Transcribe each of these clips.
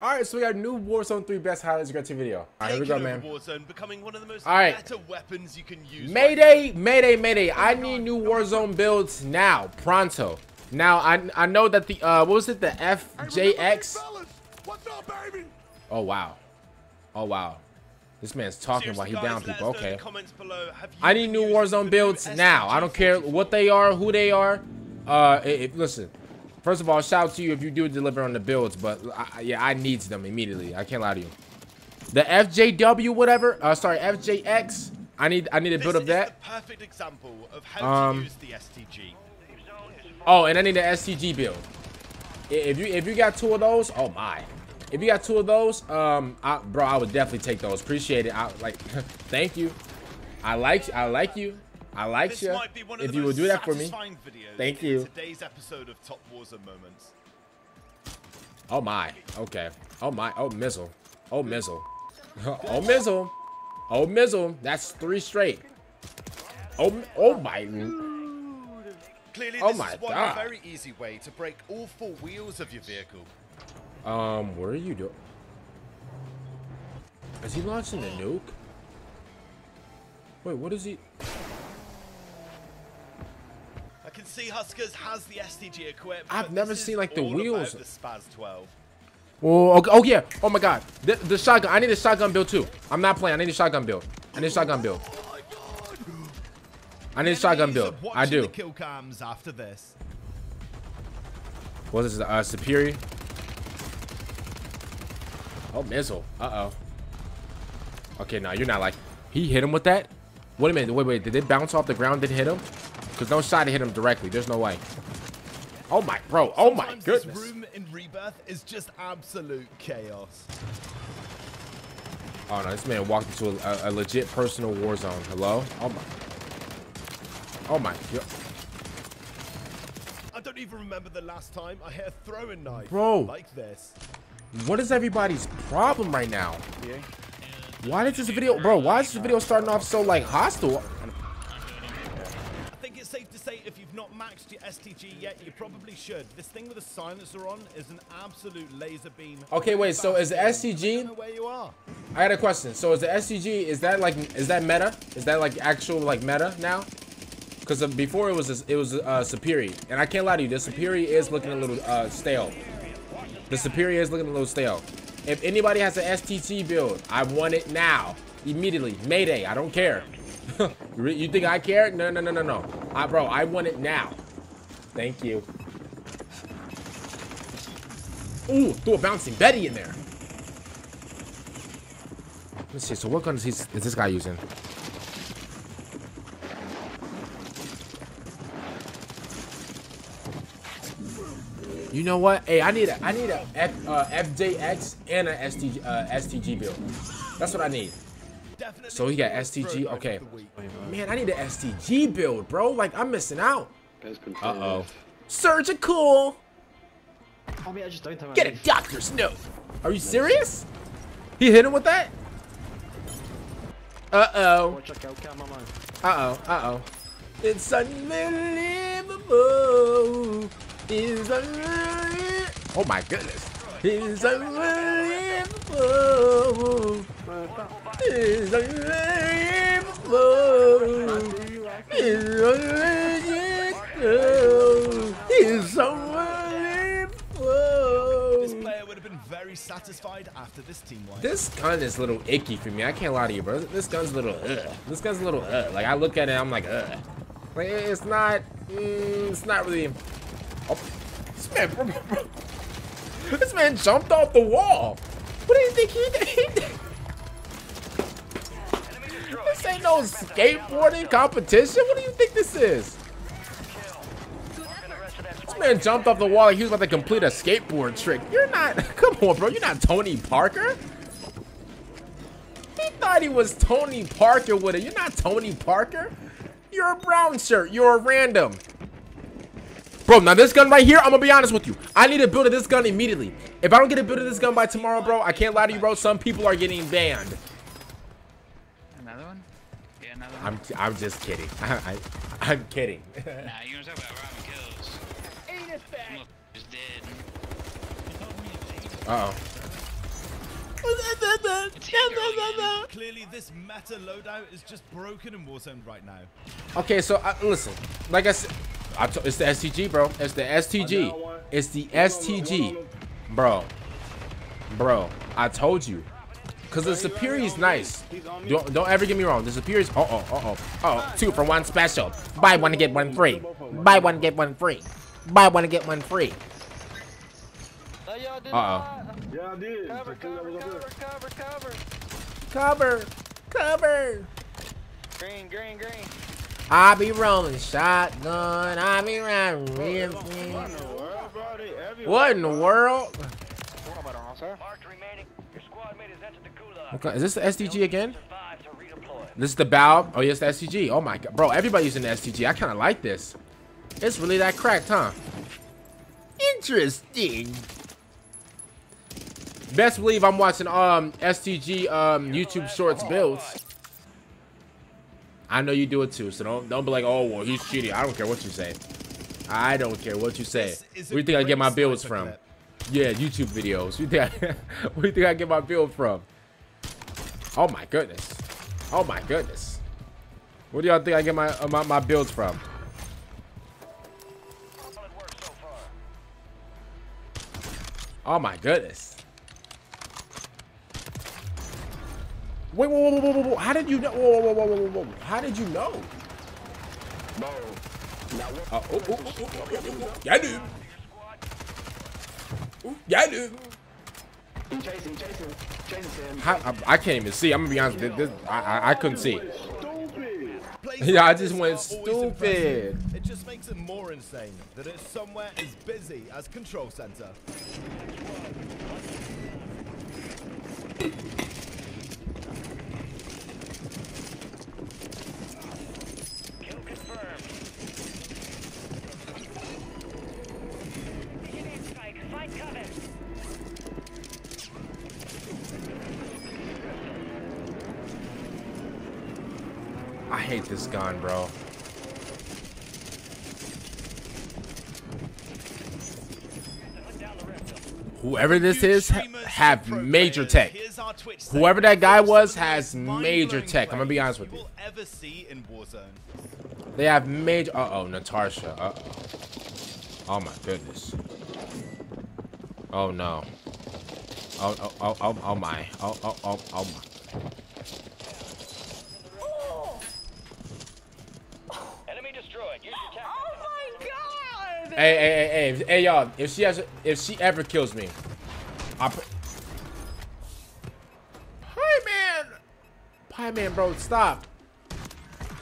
All right, so we got new Warzone 3 best highlights got to video. All right, here we go, man. Warzone, becoming one of the most All right. better weapons you can use. Mayday, Mayday, Mayday. I need new Warzone builds now, pronto. Now, I I know that the, uh, what was it, the FJX? Oh, wow. Oh, wow. This man's talking while he down people. Okay. I need new Warzone builds now. I don't care what they are, who they are. Uh, if, listen, First of all, shout out to you if you do deliver on the builds, but I, yeah, I needs them immediately. I can't lie to you. The FJW, whatever. Uh, sorry, FJX. I need I need a build of that. perfect example of how um, to use the STG. Oh, and I need the STG build. If you if you got two of those, oh my. If you got two of those, um, I, bro, I would definitely take those. Appreciate it. I like, thank you. I like I like you. I like you. If you will do that for me, thank you. Today's episode of Top Warzone moments. Oh my. Okay. Oh my. Oh missile. Oh missile. oh missile. Oh missile. That's three straight. Oh oh my. Clearly, oh my is one God. very easy way to break all four wheels of your vehicle. Um, what are you doing? Is he launching a nuke? Wait, what is he? Can see Huskerrs has the STG equipped. I've never seen like the wheels. The Spaz 12. Oh, okay. oh yeah. Oh my god. The, the shotgun. I need a shotgun build too. I'm not playing. I need a shotgun build. I need a shotgun build. I need a shotgun build. I do. The kill cams after this. What is this? Uh, superior. Oh, missile. Uh oh. Okay, now you're not like. He hit him with that. Wait a minute. Wait, wait. Did it bounce off the ground? Did hit him? Because no shot to hit him directly. There's no way. Oh my, bro. Oh my goodness. This room in Rebirth is just absolute chaos. Oh no, this man walked into a, a, a legit personal war zone. Hello? Oh my. Oh my. I don't even remember the last time I hit a throwing knife bro, like this. What is everybody's problem right now? Yeah. Why did this video, bro? Why is this video starting off so like hostile? if you've not maxed your STG yet, you probably should. This thing with a silencer on is an absolute laser beam. Okay, wait. So is the STG? Where you are? I had a question. So is the STG? Is that like? Is that meta? Is that like actual like meta now? Because before it was it was uh, superior, and I can't lie to you, the superior is looking a little uh, stale. The superior is looking a little stale. If anybody has an STG build, I want it now, immediately. Mayday. I don't care. you think I care? No, no, no, no, no. I, bro, I want it now. Thank you. Ooh, threw a bouncing Betty in there. Let's see. So what guns is, is this guy using? You know what? Hey, I need a I need a F, uh, FJX and a STG uh, STG build. That's what I need. So he got STG. Okay. Man, I need an STG build, bro. Like, I'm missing out. Uh-oh. Surgical. I mean, I Get a doctor's note. Are you serious? He hit him with that? Uh-oh. Uh-oh. Uh-oh. It's unbelievable. It's unbelievable. Oh, my goodness. It's unbelievable. This gun is a little icky for me. I can't lie to you, bro. This gun's a little ugh. This gun's a little ugh. Like I look at it, I'm like ugh. Like it's not. Mm, it's not really. Oh, this man, bro, bro. This man jumped off the wall. What do you think he did? This ain't no skateboarding competition. What do you think this is? This man jumped off the wall he was about to complete a skateboard trick. You're not, come on, bro. You're not Tony Parker. He thought he was Tony Parker with it. You're not Tony Parker. You're a brown shirt. You're a random. Bro, now this gun right here, I'm gonna be honest with you. I need a build of this gun immediately. If I don't get a build of this gun by tomorrow, bro, I can't lie to you, bro. Some people are getting banned. Another one? Yeah, another one. I'm, I'm just kidding. I, I, am kidding. nah, you know talk about robbing kills. Ain't it back. Just dead. Uh oh. Clearly, this meta loadout is just broken in Warzone right now. Okay, so uh, listen, like I said, I t- it's the STG, bro. It's the STG. It's the STG, bro. Bro, I told you. Cause the superior is nice. Don't don't ever get me wrong. The superior is uh oh uh oh oh two for one special. Buy one get one free. Buy one get one free. Buy one get one free. No, y'all did Uh-oh. Yeah, I did. Cover, Just 'cause I cover, cover, cover, cover. Cover, cover. Green, green, green. I be rolling shotgun. I be riding real What in the world, sir? Marked remaining. Your squad mate has entered the gulag. Okay, is this the STG again? Survive to redeploy. This is the bow. Oh, yes, the STG. Oh my god, bro, everybody's in the STG. I kind of like this. It's really that cracked, huh? Interesting. Best believe I'm watching um STG um YouTube Shorts builds. I know you do it too, so don't don't be like, oh well, he's cheating. I don't care what you say. I don't care what you say. This is a Where do you think I get my builds sniper from? Yeah, YouTube videos. You think I, where do you think I get my build from? Oh my goodness. Oh my goodness. Where do y'all think I get my, uh, my my builds from? Solid work so far. Oh my goodness. Wait, whoa, whoa, whoa, whoa, whoa. How did you know? Whoa, whoa, whoa, whoa, whoa, whoa. How did you know? Bro. Now what? Uh, oh, oh, oh, oh, oh, oh, oh. Yeah, dude. Ooh, Yeah, dude. He chasing, chasing, chasing him. How, I, I can't even see. I'm gonna be honest. This, this, I, I, I couldn't see. Yeah, I just went stupid. It just makes it more insane that it's somewhere as busy as Control Center. Hate this gun, bro. Whoever this is ha- have major tech. here's our Twitch Whoever that guy was has major tech. I'm gonna be honest with you. will ever see in Warzone. They have major. Uh oh, Natasha. Uh oh. Oh my goodness. Oh no. Oh oh oh oh, oh my. Oh oh oh oh my. Enemy destroyed. Use your tactics. Oh my god! Hey hey hey hey hey y'all. If she has, if she ever kills me, I. Pr- Pie man. Pie man, bro, stop.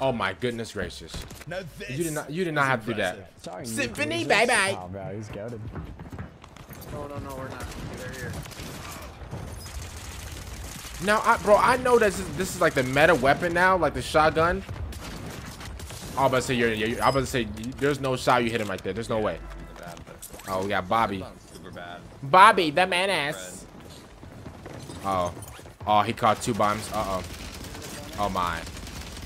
Oh my goodness gracious. Now this You did not. You did not is have to do that. Sorry, Symphony, losers. bye bye. Oh, bro, he's goaded. No, no, no, we're not. They're here. Now, I, bro, I know this this is like the meta weapon now, like the shotgun. I'm about to say you're, you're I'm about to say there's no shot you hit him right there. There's no way. Oh, we got Bobby. Bobby, the man ass. Oh, oh, he caught two bombs. Uh oh. Oh my.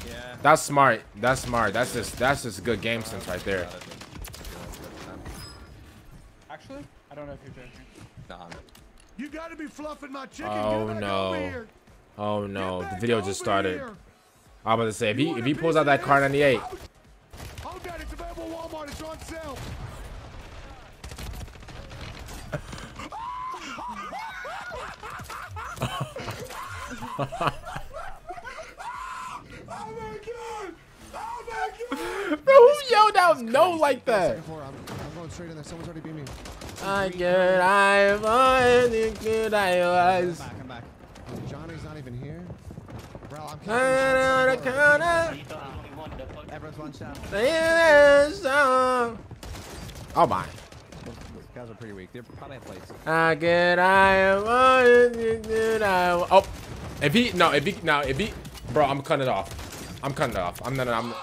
Yeah. That's smart. That's smart. That's just that's just good game sense right there. Actually, I don't know if you're joking. Nah, You gotta be fluffing my chicken. Oh, Get no. Oh no, the video just started. I'm about to say if he if he pulls out of that this? Kar 98. God. Bro, who yelled out no like that? I'm, I'm going straight in there. Someone's already beat me. I good I was, good I was. Back, I'm back. Johnny's not even here. Bro, I'm I counting. Don't know Everyone's one shot. the. Oh my. Those guys are pretty weak. They're probably have plates. I good I was, good I was. Oh, if he no, if he now if he, bro, I'm cutting it off. I'm cutting it off. I'm not. I'm.